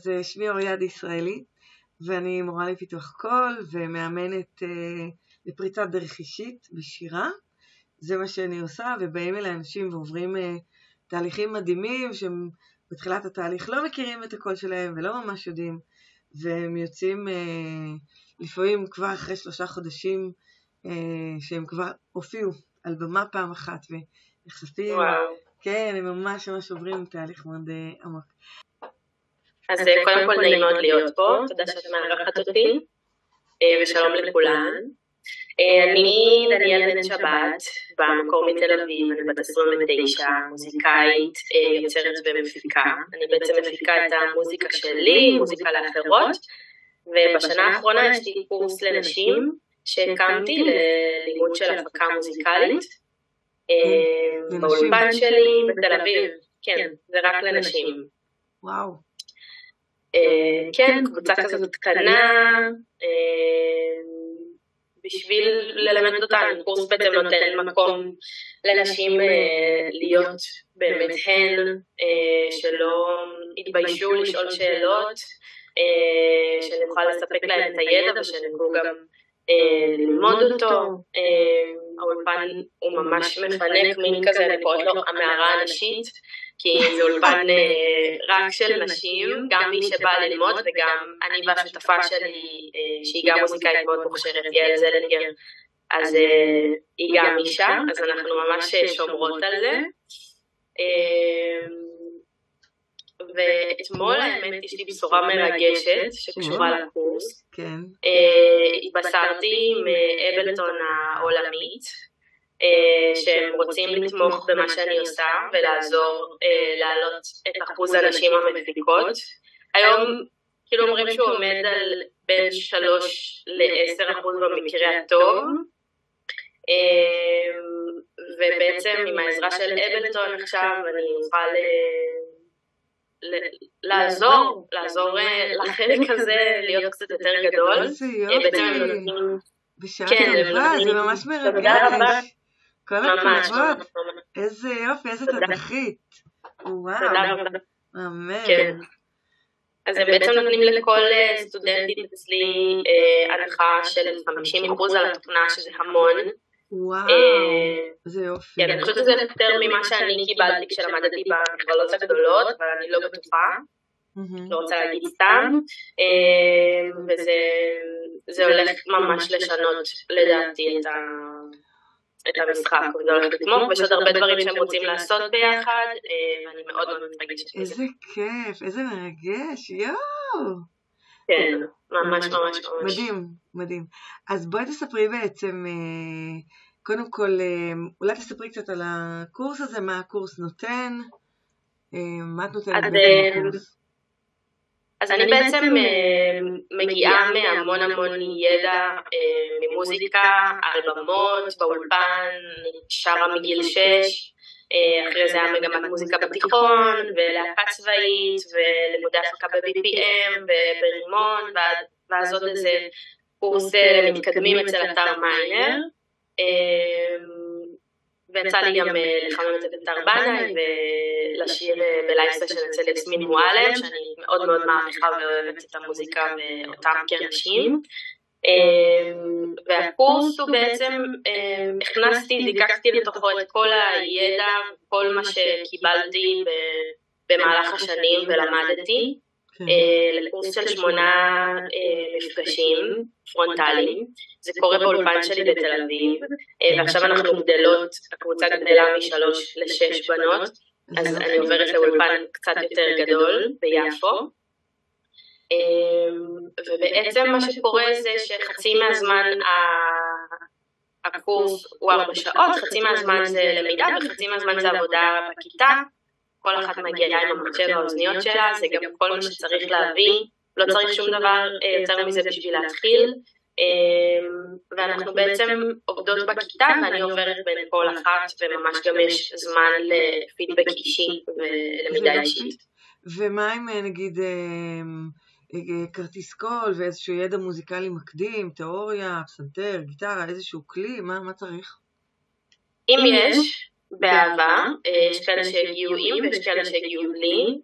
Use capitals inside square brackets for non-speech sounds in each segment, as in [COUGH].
אז שמי אוריאד ישראלי, ואני מורה לפיתוח קול ומאמנת אה, לפריצת דרך אישית בשירה. זה מה שאני עושה, ובאים אליי אנשים ועוברים אה, תהליכים מדהימים שהם בתחילת התהליך לא מכירים את הקול שלהם ולא ממש יודעים, והם יוצאים אה, לפעמים כבר אחרי שלושה חודשים אה, שהם כבר הופיעו על במה פעם אחת ונחשפים. וואו. כן, הם ממש ממש עוברים תהליך מאוד אה, עמוק. אז אה, קודם כל נעים מאוד להיות פה, תודה שאת מארחת אותי, אה, ושלום לכולן. אה, אני דניאל בן שבת, במקור מתל אביב, אני בת 29, מוזיקאית, יוצרת ומפיקה. אני בעצם מפיקה את המוזיקה שלי, מוזיקה לאחרות, ובשנה האחרונה יש לי קורס לנשים שהקמתי ללימוד של הפקה מוזיקלית. באולפן שלי בתל אביב, כן, זה רק לנשים. וואו. כן, קבוצה כזאת קטנה, בשביל ללמד אותנו, קורס בעצם נותן מקום לנשים להיות באמת הן, שלא יתביישו לשאול שאלות, שנוכל לספק להן את הידע ושהן יוכלו גם ללמוד אותו. האולפן הוא ממש מפנק מין כזה, אני קוראת לו המערה הנשית, כי זה אולפן [LAUGHS] רק של נשים, גם מי שבא ללמוד וגם אני והשותפה שלי, שהיא גם מוזיקאית מאוד מוכשרת, יעל זלנגר, אז היא גם אישה, אז אנחנו ממש שומרות על זה. ואתמול האמת יש לי בשורה מרגשת שקשורה לקורס. כן. התבשרתי מאבלטון העולמית, שהם רוצים לתמוך במה שאני עושה ולעזור להעלות את אחוז הנשים המפיקות. היום כאילו אומרים שהוא עומד על בין 3 ל-10 אחוז במקרה הטוב. ובעצם עם העזרה של אבלטון עכשיו אני אוכל לעזור, לעזור [LAUGHS] לחלק הזה להיות קצת יותר גדול. איזה יופי. בשעה טובה, זה ממש מרגש. כל הכבוד. איזה יופי, איזה תדחית. וואו. אמן. כן. אז הם בעצם נותנים לכל סטודנטית אצלי הנחה של 50% על התוכנה, שזה המון. וואו, איזה יופי. כן, אני חושבת שזה יותר ממה שאני קיבלתי כשלמדתי במכללות הגדולות, אבל אני לא בטוחה. לא רוצה להגיד סתם, וזה הולך ממש לשנות לדעתי את ה... את המשחק, וזה הולך לתמוך, ויש עוד הרבה דברים שהם רוצים לעשות ביחד, ואני מאוד מאוד מתרגשת מזה. איזה כיף, איזה מרגש, יואו. כן, ממש ממש ממש. מדהים, מדהים. אז בואי תספרי בעצם, קודם כל, אולי תספרי קצת על הקורס הזה, מה הקורס נותן, מה את נותנת בקורס? אז אני בעצם מגיעה מהמון המון ידע ממוזיקה, על במות, באולפן, שרה מגיל שש, אחרי זה היה מגמת מוזיקה בתיכון, ולהקה צבאית, ולימודי הפקה ב-BPM, וברימון, ואז עוד איזה קורס למתקדמים אצל אתר מיינר. ויצא לי גם לחמם את אתר בנאי ולשיר ב live session אצל יסמין מועלם, שאני מאוד מאוד מעריכה ואוהבת את המוזיקה ואותם כאנשים. והקורס הוא בעצם, הכנסתי, זיקקתי לתוכו את כל הידע, כל מה שקיבלתי במהלך השנים ולמדתי, לקורס של שמונה מפגשים פרונטליים. זה קורה באולפן שלי בתל אביב, ועכשיו אנחנו גדלות, הקבוצה גדלה משלוש לשש בנות, אז אני עוברת לאולפן קצת יותר גדול ביפו. ובעצם מה שקורה זה שחצי מהזמן הקורס הוא ארבע שעות, חצי מהזמן זה למידה וחצי מהזמן זה עבודה בכיתה. כל אחת מגיעה עם המחשב האוזניות שלה, זה גם כל מה שצריך להביא, לא צריך שום דבר יותר מזה בשביל להתחיל. ואנחנו בעצם עובדות בכיתה ואני עוברת בין כל אחת וממש גם יש זמן לפידבק אישי ולמידה אישית. ומה עם נגיד כרטיס קול ואיזשהו ידע מוזיקלי מקדים, תיאוריה, פסנתר, גיטרה, איזשהו כלי, מה, מה צריך? אם יש, באהבה, יש כאלה שהגיעו עם ויש כאלה שהגיעו בלי.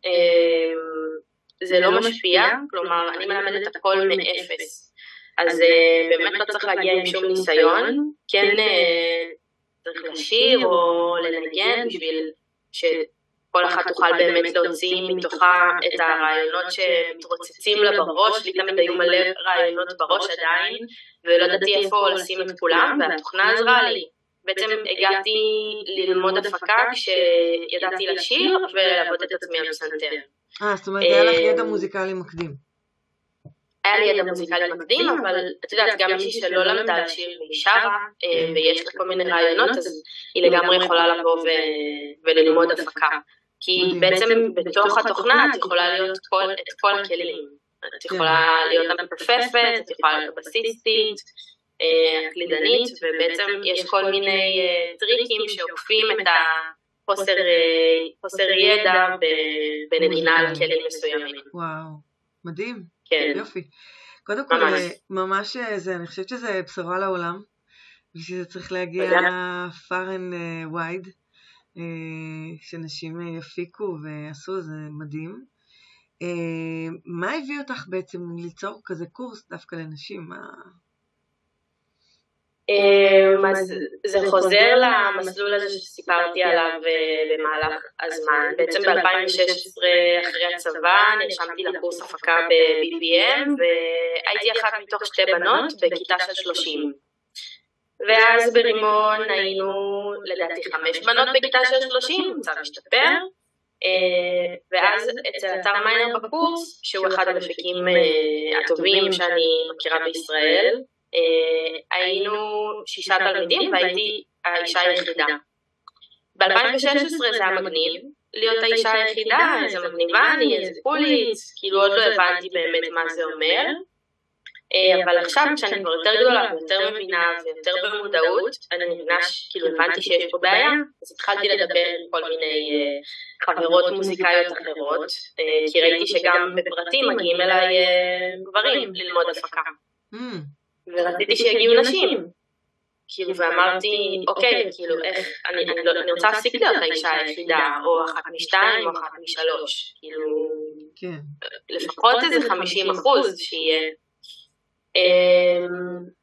זה לא משפיע, כלומר אני מלמדת הכל מאפס. אז אה, באמת לא צריך להגיע עם שום ניסיון, כן צריך לשיר או לנגן בשביל שכל אחת תוכל באמת להוציא מתוכה את הרעיונות שמתרוצצים לה בראש, לי תמיד היו מלא רעיונות בראש עדיין, ולא ידעתי איפה לשים את כולם, והתוכנה עזרה לי. בעצם הגעתי ללמוד הפקה כשידעתי לשיר ולעבוד את עצמי על פסנתר. אה, זאת אומרת, היה לך ידע מוזיקלי מקדים. היה לי ידע מוזיקלי מקדים, אבל את יודעת, גם מישהי שלא למדה לשיר והיא שרה, אה, ויש לה כל מיני רעיונות, אז היא לגמרי יכולה לבוא וללמוד הפקה. כי בעצם בתוך התוכנה את יכולה להיות את כל הכלים. את יכולה להיות המפפפת, את יכולה להיות בסיסטית, הקלידנית, אה, ובעצם יש כל מיני אה, טריקים שעוקפים את החוסר ידע בנגינה על כלים מסוימים. וואו, מדהים. כן. יופי. קודם כל, ממש אה, זה, אני חושבת שזה בשורה לעולם, ושזה צריך להגיע far and אה, wide, אה, שנשים יפיקו ועשו, זה מדהים. מה הביא אותך בעצם ליצור כזה קורס דווקא לנשים? מה... אז זה חוזר למסלול הזה שסיפרתי עליו אה, במהלך הזמן. בעצם ב-2016 אחרי הצבא נרשמתי לקורס הפקה ב-BPM והייתי אחת מתוך שתי בנות בכיתה של 30. ואז ברימון היינו לדעתי חמש בנות בכיתה של 30, מצב השתפר. אה, ואז אצל אתר מיינר בקורס, שהוא אחד המפיקים אה, הטובים שאני מכירה בישראל, אה, היינו שישה תלמידים והייתי האישה היחידה. ב-2016 זה היה מגניב, להיות האישה היחידה, איזה מגניבה אני, איזה פוליץ, כאילו עוד לא הבנתי באמת מה זה אומר. אה, אבל עכשיו כשאני כבר יותר גדולה ויותר מבינה ויותר במודעות, אני מבינה שכאילו הבנתי שיש פה בעיה, אז התחלתי לדבר עם כל מיני אה, חברות מוזיקאיות אחרות, כי ראיתי שגם בפרטים מגיעים אליי גברים ללמוד הפקה. Mm. ורציתי שיגיעו נשים. כאילו, ואמרתי, אוקיי, כאילו, איך, אני, לא, רוצה להפסיק להיות האישה היחידה, או אחת משתיים, או אחת משלוש, כאילו. לפחות איזה חמישים אחוז שיהיה. אמ,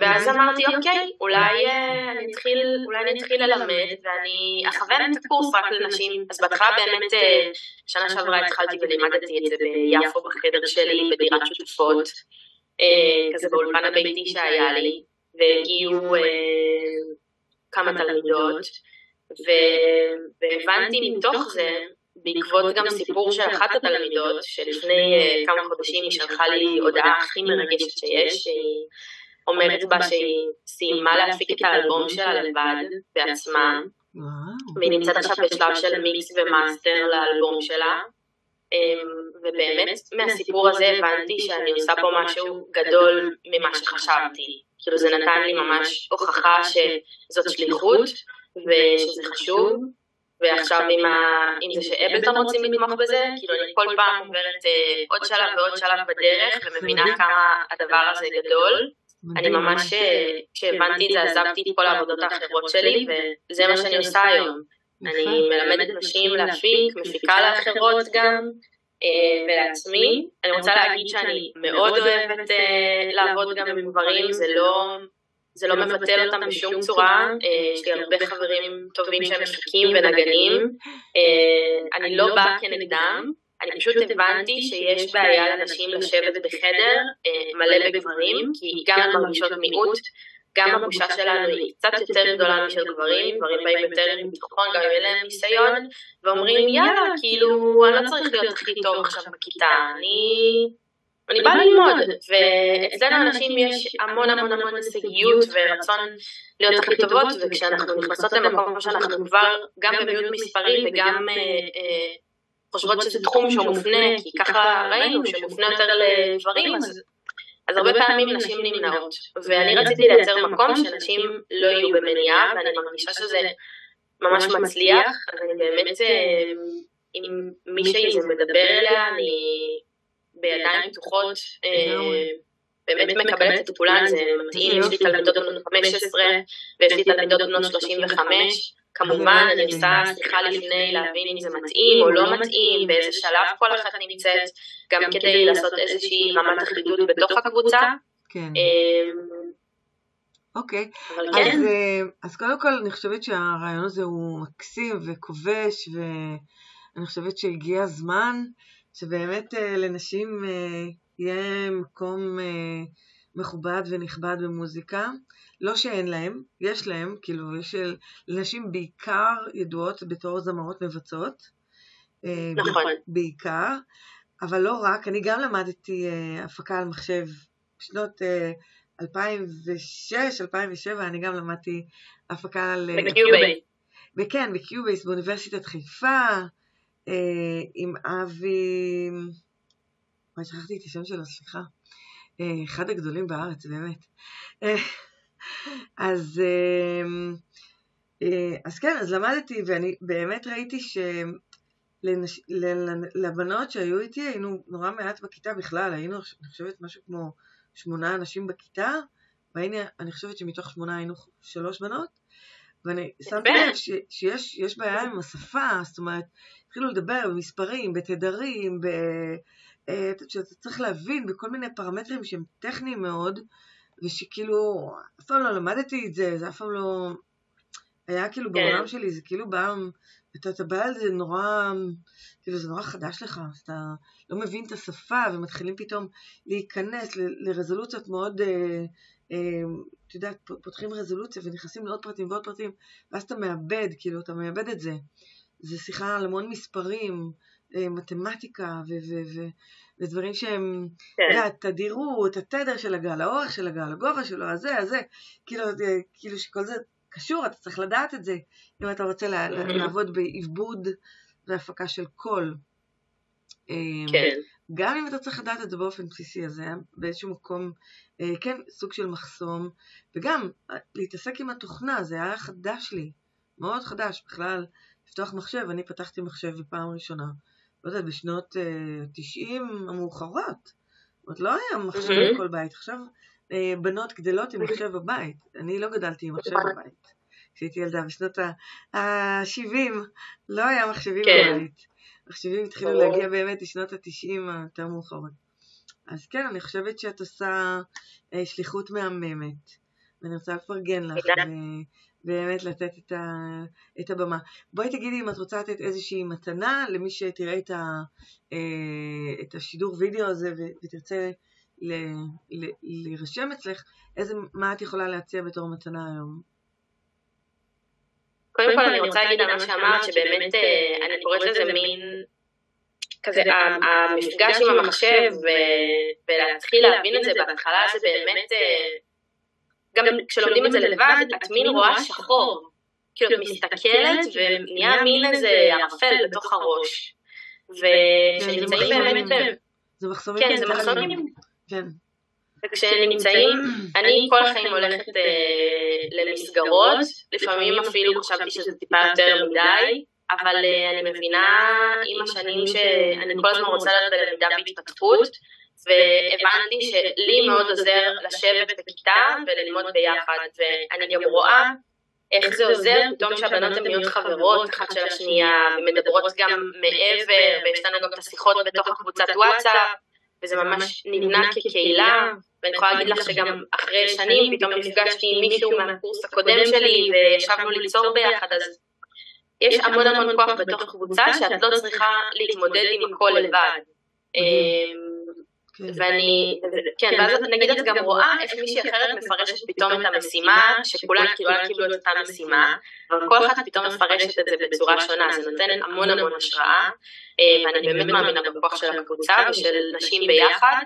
ואז אמרתי, אוקיי, אולי אה, אני אתחיל, אולי אני אתחיל ללמד, ואני אכוון את הקורס רק לנשים. אז בהתחלה באמת, אה, שנה שעברה התחלתי ולימדתי את זה ביפו בחדר שלי, בדירת שותפות. אה, כזה באולפן הביתי שהיה לי, והגיעו כמה תלמידות, והבנתי מתוך זה, בעקבות גם סיפור של אחת התלמידות, שלפני אה, כמה חודשים היא שלחה לי הודעה הכי מרגשת שיש, שהיא אומרת בה שהיא סיימה להפיק את האלבום שלה לבד, בעצמה, והיא נמצאת עכשיו בשלב של mix ו master לאלבום שלה, אמ, ובאמת מהסיפור הזה הבנתי שאני עושה פה משהו גדול ממה שחשבתי. כאילו זה נתן לי ממש הוכחה שזאת שליחות ושזה חשוב, ועכשיו עם, ה... עם זה שאבלטון רוצים לתמוך בזה, כאילו אני כל פעם עוברת אה, עוד שלב ועוד שלב בדרך ומבינה כמה הדבר הזה גדול. אני ממש, אה, כשהבנתי את זה עזבתי את כל העבודות האחרות שלי וזה מה שאני עושה היום. אני מלמדת נשים להפיק, מפיקה לאחרות גם, אה, ולעצמי. אני רוצה להגיד שאני מאוד אוהבת אה, לעבוד גם עם גברים, זה לא... זה לא מבטל אותם בשום צורה, אה, יש לי הרבה חברים טובים שהם מפיקים ונגנים, אני לא באה כנגדם, אני פשוט הבנתי שיש בעיה לנשים לשבת בחדר מלא בגברים, כי גם הן מרגישות מיעוט, גם הבושה שלנו היא קצת יותר גדולה משל גברים, גברים באים יותר עם ביטחון, גם אם אין להם ניסיון, ואומרים יאללה, כאילו, אני לא צריך להיות הכי טוב עכשיו בכיתה, אני... אני באה ללמוד, ואצלנו אנשים יש המון המון המון הישגיות ורצון להיות הכי טובות, וכשאנחנו נכנסות למקום שאנחנו כבר גם במיעוט מספרי וגם אה, אה, חושבות שזה תחום שהוא מופנה, כי ככה ראינו שמופנה יותר לגברים, אז אז הרבה פעמים נשים נמנעות, ואני רציתי לייצר מקום שנשים לא יהיו במניעה, ואני מרגישה שזה ממש מצליח, אז אני באמת, אה, אם מישהי זה מדבר אליה, אני בידיים פתוחות, אה, באמת מקבלת את כולן, זה מתאים, יש לי תלמידות בנות 15, ויש לי תלמידות בנות 35, כמובן אני עושה שיחה לפני להבין אם זה מתאים או לא מתאים, באיזה שלב כל אחת נמצאת, גם כדי לעשות איזושהי רמת אחידות בתוך הקבוצה. כן. אמ, אוקיי, אבל אז, כן, אה, אז קודם כל אני חושבת שהרעיון הזה הוא מקסים וכובש, ואני חושבת שהגיע הזמן שבאמת אה, לנשים אה, יהיה מקום אה, מכובד ונכבד במוזיקה. לא שאין להם, יש להם, כאילו, יש לנשים בעיקר ידועות בתור זמרות מבצעות. נכון. בעיקר, אבל לא רק, אני גם למדתי הפקה על מחשב בשנות אה, 2006, 2007, אני גם למדתי הפקה על... אה, בקיובי. וכן, בקיובייס באוניברסיטת חיפה, עם אבי... וואי, שכחתי את השם שלו, סליחה. אה, אחד הגדולים בארץ, באמת. אה, אז, אה, אה, אז כן, אז למדתי, ואני באמת ראיתי שלנש... ל- לבנות שהיו איתי, היינו נורא מעט בכיתה בכלל, היינו, אני חושבת, משהו כמו שמונה אנשים בכיתה, והנה, אני חושבת שמתוך שמונה היינו שלוש בנות, ואני שמתי. לב ש, שיש יש בעיה עם השפה, זאת אומרת, התחילו לדבר במספרים, בתדרים, ב... אה, שאתה צריך להבין בכל מיני פרמטרים שהם טכניים מאוד, ושכאילו, אף פעם לא למדתי את זה, זה אף פעם לא... היה כאילו כן. בעולם שלי, זה כאילו בא, אתה, אתה בא על זה נורא, כאילו זה נורא חדש לך, אז אתה לא מבין את השפה, ומתחילים פתאום להיכנס ל- לרזולוציות מאוד, אה, את יודעת, פותחים רזולוציה ונכנסים לעוד פרטים ועוד פרטים, ואז אתה מאבד, כאילו, אתה מאבד את זה. זה שיחה על המון מספרים, אה, מתמטיקה ו- ו- ו- ודברים שהם, כן, יודע, תדירות, התדר של הגל, האורך של הגל, הגובה שלו, הזה, הזה, כאילו, זה- כאילו שכל זה קשור, אתה צריך לדעת את זה, אם אתה רוצה Mhm. לעבוד בעיבוד והפקה של קול. אה, כן, גם אם אתה צריך לדעת את זה באופן בסיסי, אז זה היה באיזשהו מקום, אה, כן, סוג של מחסום, וגם אה, להתעסק עם התוכנה, זה היה חדש לי, מאוד חדש, בכלל, לפתוח מחשב, אני פתחתי מחשב בפעם ראשונה, לא יודעת, בשנות אה, 90 המאוחרות, זאת לא היה מחשב Mhm. בכל בית, עכשיו אה, בנות גדלות עם מחשב בבית, אני לא גדלתי עם מחשב בבית, כשהייתי ילדה בשנות ה-70, לא היה מחשבים כן. בבית. מחשבים התחילו. להגיע באמת לשנות התשעים היותר מאוחרות. אז כן, אני חושבת שאת עושה אה, שליחות מהממת, ואני רוצה לפרגן לך. ובאמת לתת את, ה, את הבמה. בואי תגידי אם את רוצה לתת איזושהי מתנה למי שתראה את, ה, אה, את השידור וידאו הזה ו- ותרצה ל, ל, להירשם אצלך, איזה, מה את יכולה להציע בתור מתנה היום? קודם כל אני רוצה להגיד על מה שאמרת, שבאמת אה, אני קוראת לזה מין כזה המפגש עם המחשב ולהתחיל להבין את זה בהתחלה זה באמת, אה, גם כשלומדים את זה לבד, את מין רואה שחור. כאילו את מסתכלת ונהיה מין איזה ערפל בתוך הראש. וכשנמצאים באמת, ב- זה מחסומים כן זה. מחסומים, כן. וכשנמצאים, [CLEARS THROAT] אני כל החיים הולכת אה, למסגרות, לפעמים אפילו חשבתי שזה טיפה יותר מדי, אבל אה, אני מבינה עם השנים שאני כל הזמן רוצה להיות בלמידה והתפתחות, והבנתי שלי מאוד עוזר לשבת בכיתה וללמוד ביחד, ואני גם רואה איך זה עוזר פתאום שהבנות הן נהיות חברות אחת של השנייה, ומדברות גם מעבר, ויש לנו גם את השיחות בתוך הקבוצת וואטסאפ, וזה ממש נבנה כקהילה, ואני יכולה להגיד לך שגם אחרי שנים פתאום נפגשתי עם מישהו מהקורס הקודם שלי וישבנו ליצור ביחד, אז יש המון המון כוח בתוך קבוצה שאת לא צריכה להתמודד עם הכל לבד. כן. ואני, כן, ואז את נגיד את גם רואה איך מישהי אחרת מפרשת פתאום את המשימה, שכולם כאילו קיבלו את אותה משימה, אבל כל אחת פתאום מפרשת את זה בצורה שונה, זה נותן המון המון השראה, אה, ואני באמת מאמינה בכוח של הקבוצה ושל נשים ביחד.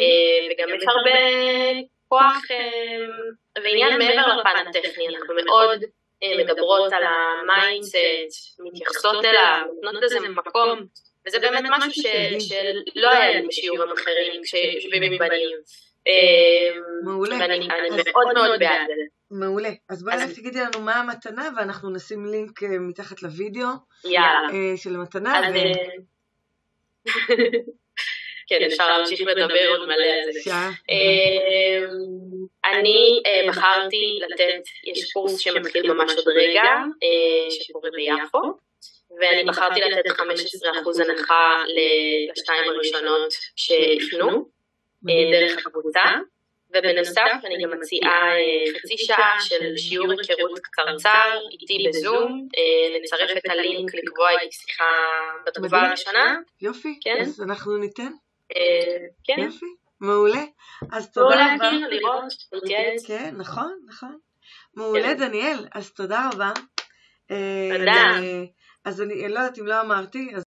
אה, וגם יש הרבה כוח אה, ועניין מעבר לפן הטכני, אנחנו מאוד מדברות על ה mindset, מתייחסות אליו, נותנות לזה מקום, וזה באמת משהו ש- שלא היה לי בשיעורים אחרים כשיושבים עם בנים. אה, מעולה. ואני מאוד מאוד בעד זה. מעולה. אז בואי רק תגידי לנו מה המתנה, ואנחנו נשים לינק אה, מתחת לוידאו יאללה. אה, של המתנה. אה, [LAUGHS] כן, אפשר להמשיך לדבר עוד מלא על זה. אמ, אני בחרתי לתת, יש קורס שמתחיל ממש עוד רגע, שקורה ביפו, ואני בחרתי לתת 15% הנחה לשתיים הראשונות שיפנו uh, דרך הקבוצה, ובנוסף אני גם מציעה uh, חצי שעה של שיעור היכרות קצרצר איתי בזום, נצרף את הלינק לקבוע איתי שיחה בתגובה הראשונה. יופי, כן? אז אנחנו ניתן. כן. יופי. מעולה. אז תודה רבה. בואו להכיר, לראות, להתייעץ. כן, נכון, נכון. מעולה, כן. דניאל. אז תודה רבה. תודה. אז אני לא יודעת אם לא אמרתי, אז